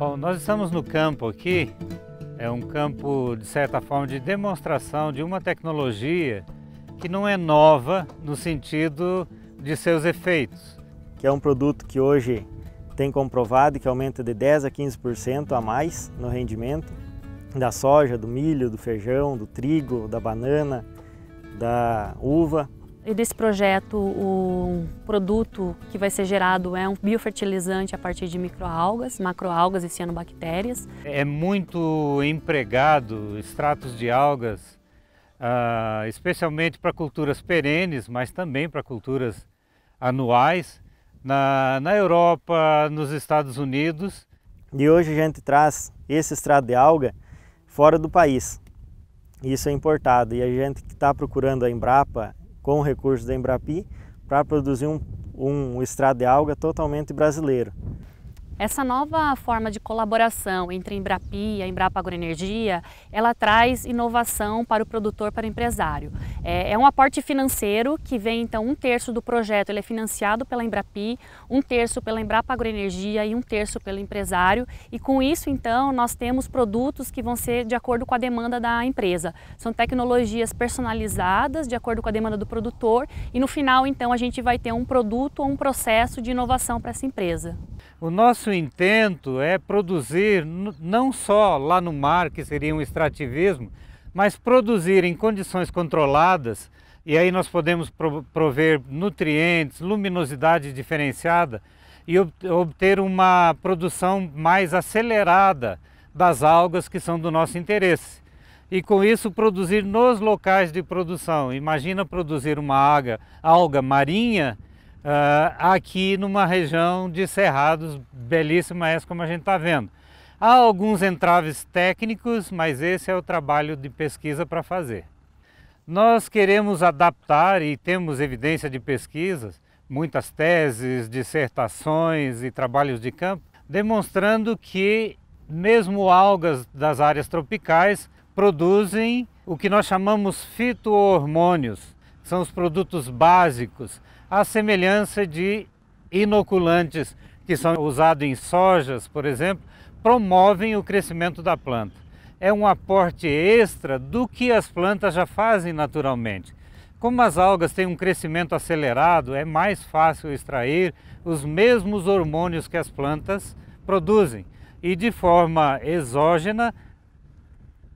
Bom, nós estamos no campo aqui, é um campo de certa forma de demonstração de uma tecnologia que não é nova no sentido de seus efeitos. Que é um produto que hoje tem comprovado que aumenta de 10 a 15% a mais no rendimento da soja, do milho, do feijão, do trigo, da banana, da uva. E desse projeto, o produto que vai ser gerado é um biofertilizante a partir de microalgas, macroalgas e cianobactérias. É muito empregado extratos de algas, uh, especialmente para culturas perenes, mas também para culturas anuais, na, na Europa, nos Estados Unidos. E hoje a gente traz esse extrato de alga fora do país. Isso é importado e a gente está procurando a Embrapa com recursos da Embrapi para produzir um, um de alga totalmente brasileiro. Essa nova forma de colaboração entre a Embrapi e a Embrapa Agroenergia, ela traz inovação para o produtor, para o empresário. É, é, um aporte financeiro que vem, então, um terço do projeto ele é financiado pela Embrapi, um terço pela Embrapa Agroenergia e um terço pelo empresário. E com isso, então, nós temos produtos que vão ser de acordo com a demanda da empresa. São tecnologias personalizadas de acordo com a demanda do produtor e no final, então, a gente vai ter um produto ou um processo de inovação para essa empresa. O nosso intento é produzir não só lá no mar, que seria um extrativismo, mas produzir em condições controladas, e aí nós podemos prover nutrientes, luminosidade diferenciada e obter uma produção mais acelerada das algas que são do nosso interesse. E com isso produzir nos locais de produção. Imagina produzir uma alga, alga marinha uh, aqui numa região de cerrados belíssima essa como a gente está vendo. Há alguns entraves técnicos, mas esse é o trabalho de pesquisa para fazer. Nós queremos adaptar e temos evidência de pesquisas, muitas teses, dissertações e trabalhos de campo, demonstrando que mesmo algas das áreas tropicais produzem o que nós chamamos fitohormônios, são os produtos básicos à semelhança de inoculantes que são usados em sojas, por exemplo, promovem o crescimento da planta. É um aporte extra do que as plantas já fazem naturalmente. Como as algas têm um crescimento acelerado, é mais fácil extrair os mesmos hormônios que as plantas produzem e de forma exógena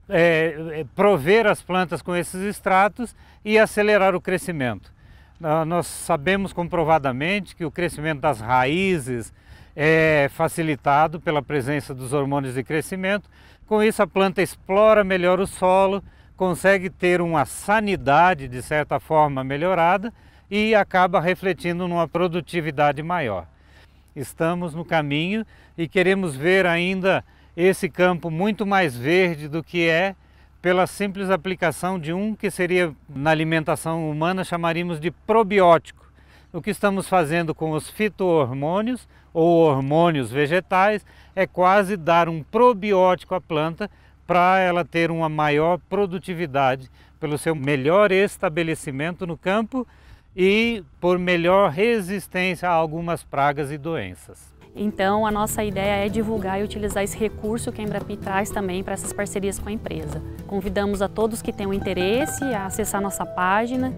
é prover as plantas com esses extratos e acelerar o crescimento. Nós sabemos comprovadamente que o crescimento das raízes é facilitado pela presença dos hormônios de crescimento. Com isso, a planta explora melhor o solo, consegue ter uma sanidade, de certa forma, melhorada e acaba refletindo numa produtividade maior. Estamos no caminho e queremos ver ainda esse campo muito mais verde do que é pela simples aplicação de um que seria na alimentação humana chamaríamos de probiótico. O que estamos fazendo com os fitohormônios ou hormônios vegetais é quase dar um probiótico à planta para ela ter uma maior produtividade pelo seu melhor estabelecimento no campo e por melhor resistência a algumas pragas e doenças. Então, a nossa ideia é divulgar e utilizar esse recurso que a Embrapi traz também para essas parcerias com a empresa. Convidamos a todos que tenham interesse a acessar nossa página